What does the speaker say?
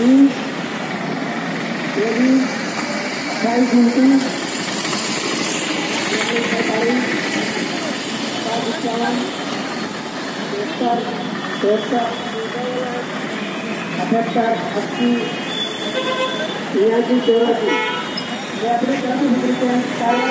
Jadi, saya gunting. Yang saya tarik. Bagus jalan. Besar, besar. Besar, hati. Niaji, dorati. Ya, beri kami memberikan saya, tapi memberi